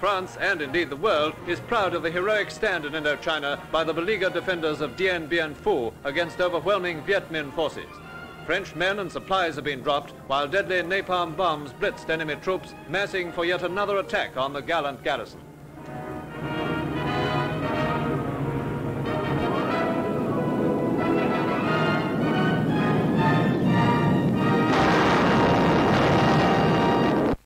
France, and indeed the world, is proud of the heroic stand in Indochina by the beleaguered defenders of Dien Bien Phu against overwhelming Viet Minh forces. French men and supplies have been dropped, while deadly napalm bombs blitzed enemy troops, massing for yet another attack on the gallant garrison.